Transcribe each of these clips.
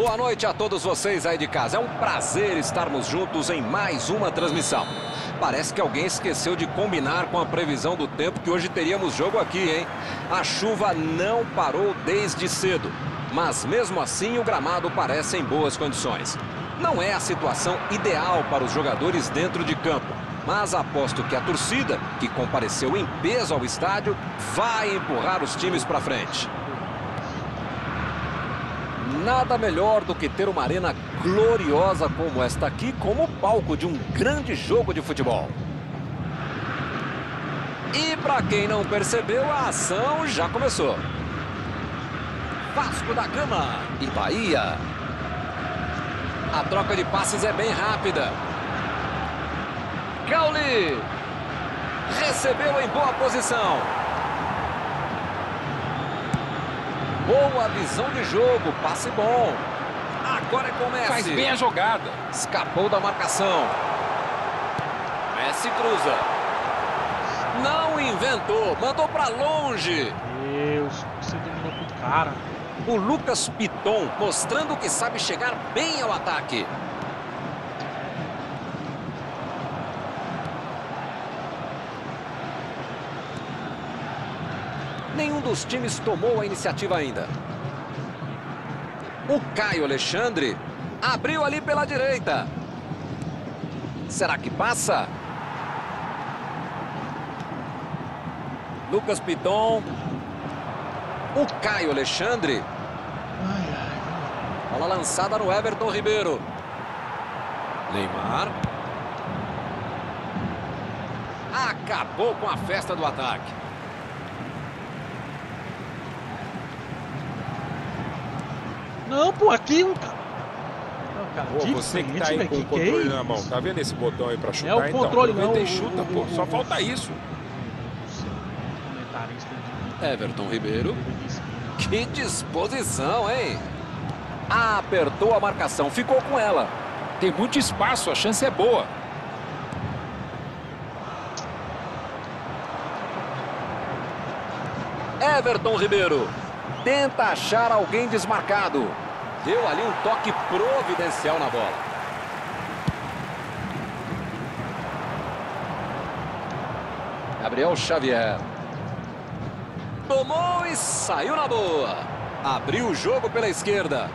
Boa noite a todos vocês aí de casa. É um prazer estarmos juntos em mais uma transmissão. Parece que alguém esqueceu de combinar com a previsão do tempo que hoje teríamos jogo aqui, hein? A chuva não parou desde cedo, mas mesmo assim o gramado parece em boas condições. Não é a situação ideal para os jogadores dentro de campo, mas aposto que a torcida, que compareceu em peso ao estádio, vai empurrar os times para frente. Nada melhor do que ter uma arena gloriosa como esta aqui como palco de um grande jogo de futebol. E para quem não percebeu, a ação já começou. Vasco da Gama e Bahia. A troca de passes é bem rápida. Cauli recebeu em boa posição. Boa visão de jogo, passe bom. Agora é com Messi. Faz bem a jogada. Escapou da marcação. Messi cruza. Não inventou, mandou para longe. Deus, você dominou com o cara. O Lucas Piton mostrando que sabe chegar bem ao ataque. Nenhum dos times tomou a iniciativa ainda. O Caio Alexandre abriu ali pela direita. Será que passa? Lucas Piton. O Caio Alexandre. Bola lançada no Everton Ribeiro. Neymar. Acabou com a festa do ataque. Não, pô, aqui um. Não, cara, Pô, você que tá aí com o que controle é na mão, tá vendo esse botão aí pra chutar? o então, controle, aproveita não, e chuta, o- pô. o- Só o- falta isso. Everton Ribeiro. Que disposição, hein? Apertou a marcação, ficou com ela. Tem muito espaço, a chance é boa. Everton Ribeiro tenta achar alguém desmarcado. Deu ali um toque providencial na bola. Gabriel Xavier. Tomou e saiu na boa. Abriu o jogo pela esquerda.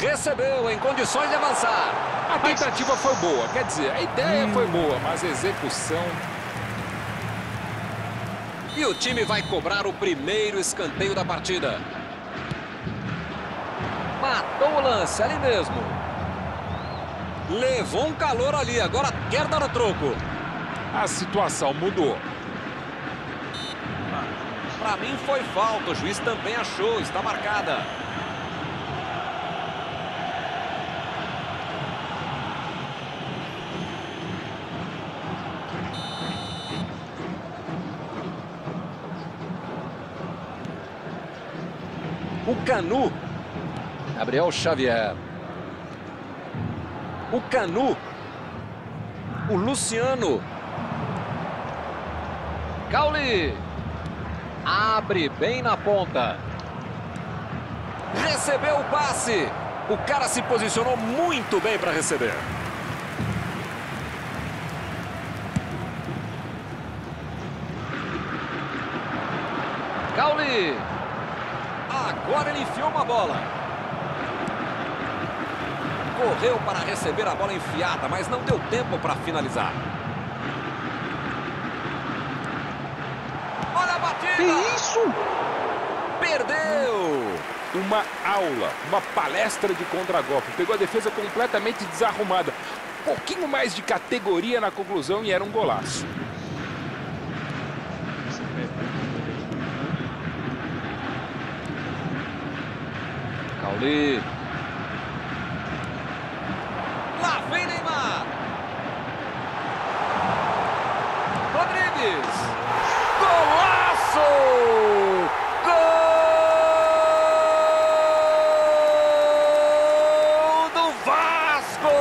Recebeu em condições de avançar. A tentativa foi boa, quer dizer, a ideia foi boa, mas a execução... E o time vai cobrar o primeiro escanteio da partida. Matou o lance ali mesmo. Levou um calor ali, agora quer dar o troco. A situação mudou. Pra mim foi falta, o juiz também achou, está marcada. O Canu. Gabriel Xavier. O Canu. O Luciano. Cauli. Abre bem na ponta. Recebeu o passe. O cara se posicionou muito bem para receber. Cauli. Agora ele enfiou uma bola. Correu para receber a bola enfiada, mas não deu tempo para finalizar. Olha a batida! Que isso? Perdeu! Uma aula, uma palestra de contragolpe. Pegou a defesa completamente desarrumada. Um pouquinho mais de categoria na conclusão e era um golaço. Cauli. Lá vem Neymar. Rodrigues. Golaço! Gol do Vasco!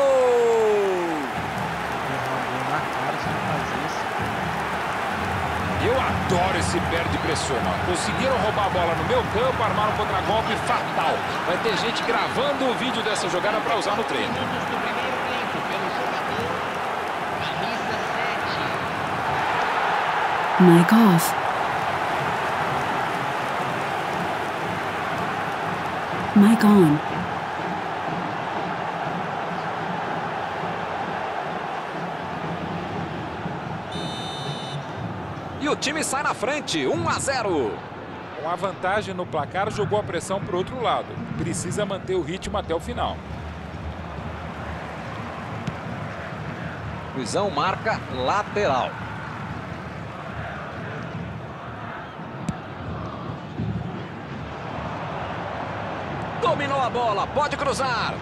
Eu adoro esse perde-pressiona. Conseguiram roubar a bola no meu campo, armaram um contra-golpe fatal. Vai ter gente gravando o vídeo dessa jogada para usar no treino. Mic off. Mic on. E o time sai na frente, 1 a 0. Com a vantagem no placar, jogou a pressão para o outro lado. Precisa manter o ritmo até o final. Luizão marca lateral. Dominou a bola, pode cruzar.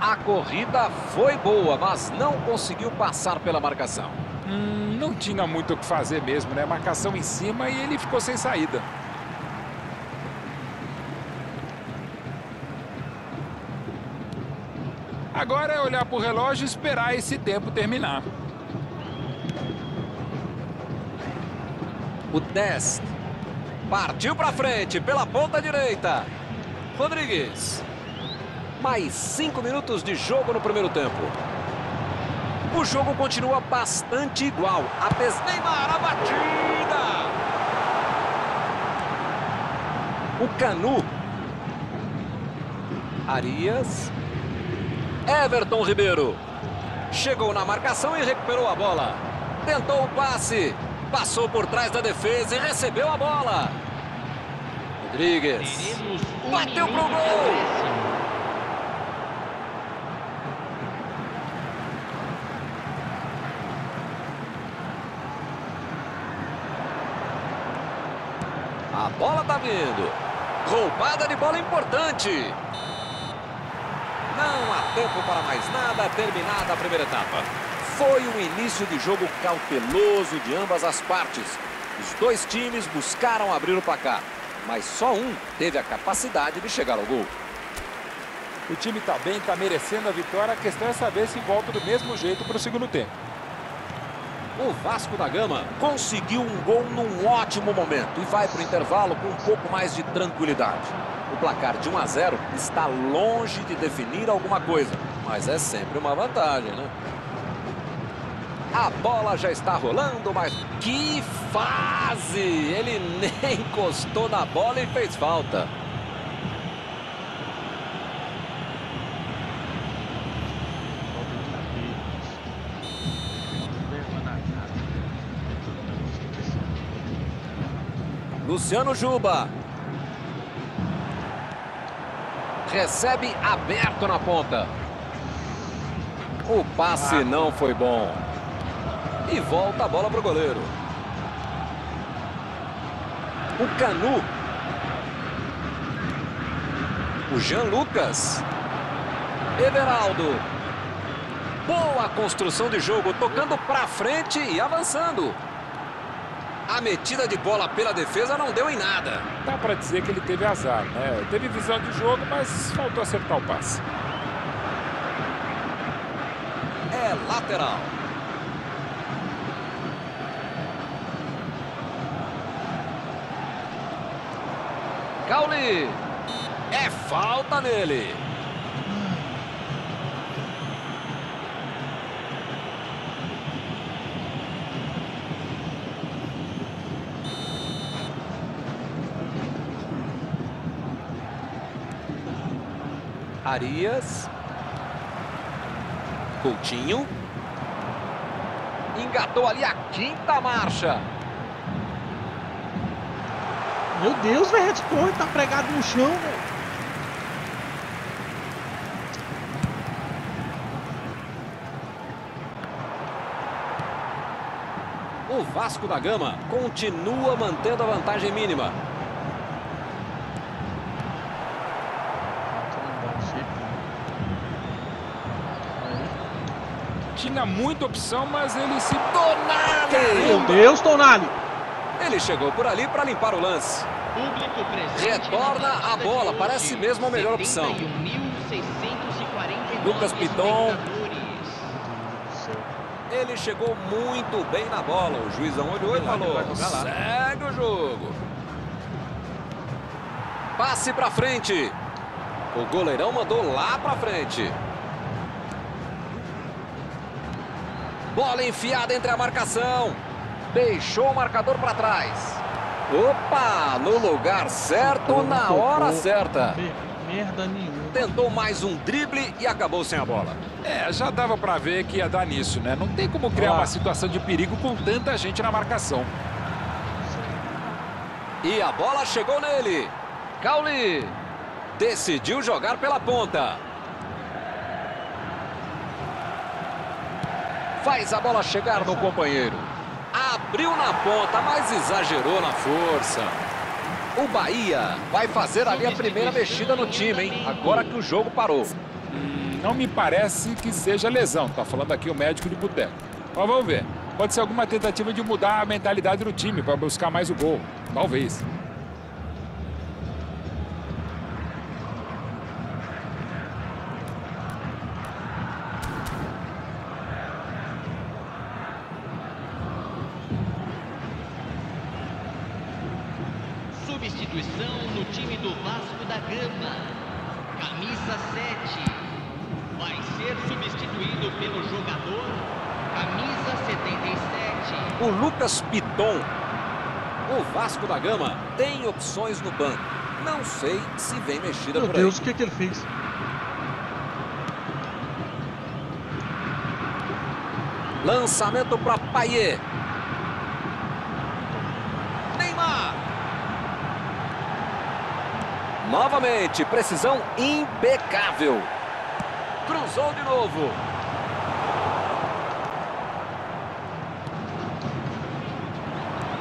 A corrida foi boa, mas não conseguiu passar pela marcação. Hum, não tinha muito o que fazer mesmo, né? Marcação em cima e ele ficou sem saída. Agora é olhar para o relógio e esperar esse tempo terminar. O Dest partiu para frente pela ponta direita. Rodrigues. Mais cinco minutos de jogo no primeiro tempo. O jogo continua bastante igual. Apesar Neymar, a batida. O Canu. Arias. Everton Ribeiro. Chegou na marcação e recuperou a bola. Tentou o passe. Passou por trás da defesa e recebeu a bola. Rodrigues. Bateu pro gol. A bola tá vindo. Roubada de bola importante. Não há tempo para mais nada. Terminada a primeira etapa. Foi um início de jogo cauteloso de ambas as partes. Os dois times buscaram abrir o placar, mas só um teve a capacidade de chegar ao gol. O time está bem, está merecendo a vitória. A questão é saber se volta do mesmo jeito para o segundo tempo. O Vasco da Gama conseguiu um gol num ótimo momento e vai para o intervalo com um pouco mais de tranquilidade. O placar de 1 a 0 está longe de definir alguma coisa, mas é sempre uma vantagem, né? A bola já está rolando, mas que fase! Ele nem encostou na bola e fez falta. Luciano Juba. Recebe aberto na ponta. O passe não foi bom. E volta a bola para o goleiro. O Canu. O Jean Lucas. Everaldo. Boa construção de jogo, tocando para frente e avançando. A metida de bola pela defesa não deu em nada. Dá para dizer que ele teve azar, né? Teve visão de jogo, mas faltou acertar o passe. É lateral. Cauli. É falta nele. Arias. Coutinho. Engatou ali a quinta marcha. Meu Deus, velho, Redstone tá pregado no chão, velho. O Vasco da Gama continua mantendo a vantagem mínima. Tinha muita opção, mas ele se... Tonali! Meu Deus, Tonali! Ele chegou por ali para limpar o lance. Retorna a bola, parece mesmo a melhor opção. Lucas Piton. Ele chegou muito bem na bola. O juizão olhou e falou: segue o jogo. Passe pra frente. O goleirão mandou lá pra frente. Bola enfiada entre a marcação. Deixou o marcador para trás. Opa, no lugar certo, na hora certa. Me- Merda nenhuma. Tentou mais um drible e acabou sem a bola. É, já dava pra ver que ia dar nisso, né? Não tem como criar Ó. uma situação de perigo com tanta gente na marcação. E a bola chegou nele. Cauli decidiu jogar pela ponta. Faz a bola chegar no companheiro. Abriu na ponta, mas exagerou na força. O Bahia vai fazer ali a primeira mexida no time, hein? Agora que o jogo parou. Hum, Não me parece que seja lesão, tá falando aqui o médico de boteco. Mas vamos ver. Pode ser alguma tentativa de mudar a mentalidade do time para buscar mais o gol. Talvez. Substituição no time do Vasco da Gama. Camisa 7. Vai ser substituído pelo jogador camisa 77. O Lucas Piton. O Vasco da Gama tem opções no banco. Não sei se vem mexida Meu por aí. Deus, o que, que ele fez? Lançamento para Payet. Neymar. Novamente, precisão impecável. Cruzou de novo.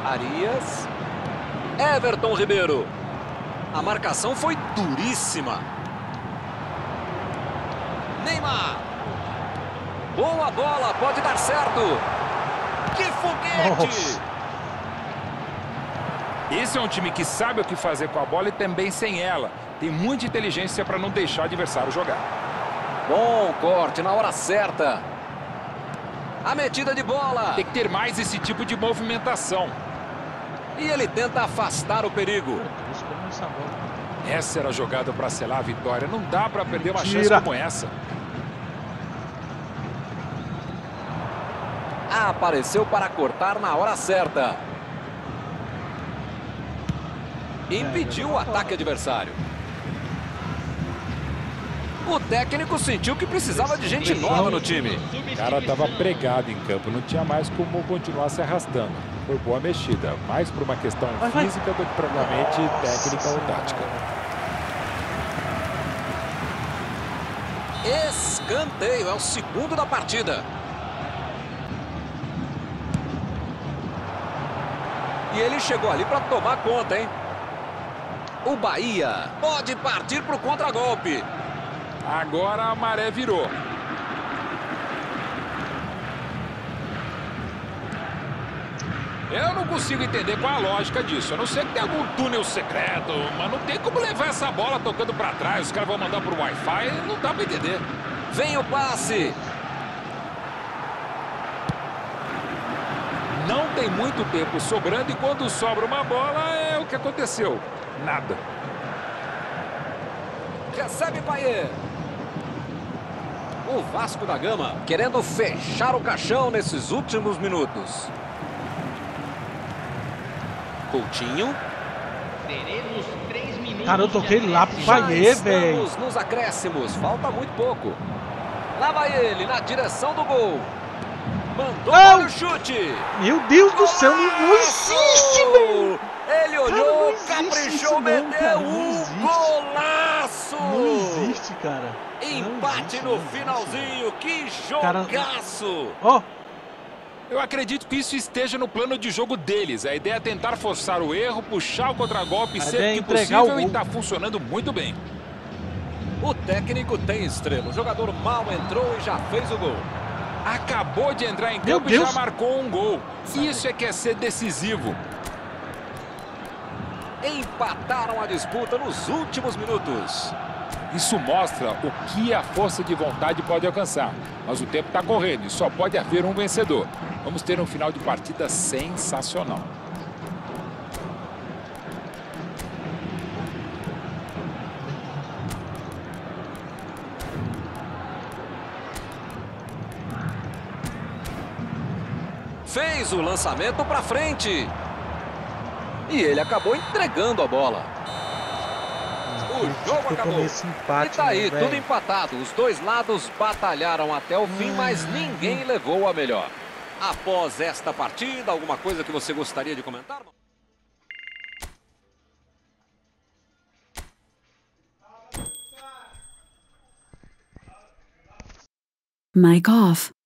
Arias. Everton Ribeiro. A marcação foi duríssima. Neymar. Boa bola, pode dar certo. Que foguete! Nossa. Esse é um time que sabe o que fazer com a bola e também sem ela. Tem muita inteligência para não deixar o adversário jogar. Bom corte na hora certa. A metida de bola. Tem que ter mais esse tipo de movimentação. E ele tenta afastar o perigo. Essa era a jogada para selar a vitória. Não dá para perder uma chance Mentira. como essa. Apareceu para cortar na hora certa. Impediu o ataque adversário. O técnico sentiu que precisava de gente nova no time. O cara estava pregado em campo, não tinha mais como continuar se arrastando. Foi boa mexida, mais por uma questão física do que propriamente técnica ou tática. Escanteio, é o segundo da partida. E ele chegou ali para tomar conta, hein? O Bahia pode partir para o contragolpe. Agora a maré virou. Eu não consigo entender qual a lógica disso. A não ser que tenha algum túnel secreto, mas não tem como levar essa bola tocando para trás. Os caras vão mandar pro Wi-Fi, não dá para entender. Vem o passe. Não tem muito tempo sobrando e quando sobra uma bola é o que aconteceu. Nada. Recebe Paier. O Vasco da Gama querendo fechar o caixão nesses últimos minutos. Coutinho. Teremos 3 minutos. Cara, eu toquei lá pro Paier, velho. nos acréscimos. Falta muito pouco. Lá vai ele, na direção do gol. Mandou olha o chute. Meu Deus do céu, não, não existe, velho. Ele olhou, não existe caprichou, meteu cara, não um existe. golaço. Não existe, cara. Empate no finalzinho. Que Cara- jogaço. Ó, Eu acredito que isso esteja no plano de jogo deles. A ideia é tentar forçar o erro, puxar o contragolpe sempre que possível e está funcionando muito bem. O técnico tem estrela. O jogador mal entrou e já fez o gol. Acabou de entrar em campo e já marcou um gol. Isso é que é ser decisivo. Empataram a disputa nos últimos minutos. Isso mostra o que a força de vontade pode alcançar. Mas o tempo está correndo e só pode haver um vencedor. Vamos ter um final de partida sensacional. Fez o lançamento para frente. E ele acabou entregando a bola. O jogo acabou. empate, e tá aí, né, tudo empatado. Os dois lados batalharam até o fim, mas ninguém levou a melhor. Após esta partida, alguma coisa que você gostaria de comentar? Mic off.